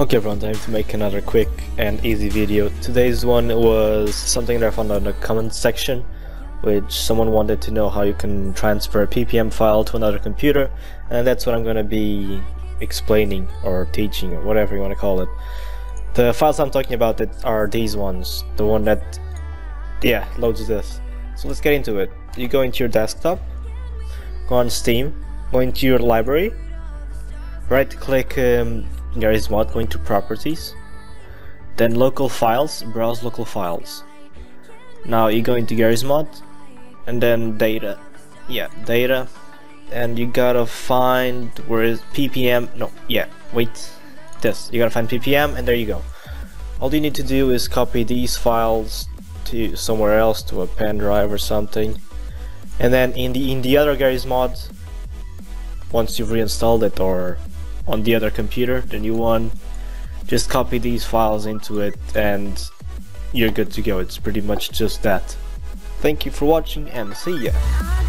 Okay everyone, time to make another quick and easy video. Today's one was something that I found on the comment section which someone wanted to know how you can transfer a ppm file to another computer and that's what I'm going to be explaining or teaching or whatever you want to call it. The files I'm talking about that are these ones, the one that yeah loads this. So let's get into it. You go into your desktop, go on Steam, go into your library, right click um, Garry's Mod, go into properties, then local files, browse local files. Now you go into Garry's Mod, and then data, yeah, data, and you gotta find where is ppm, no, yeah, wait, this, you gotta find ppm, and there you go. All you need to do is copy these files to somewhere else, to a pen drive or something, and then in the in the other Garry's Mod, once you've reinstalled it or on the other computer, the new one, just copy these files into it and you're good to go. It's pretty much just that. Thank you for watching and see ya!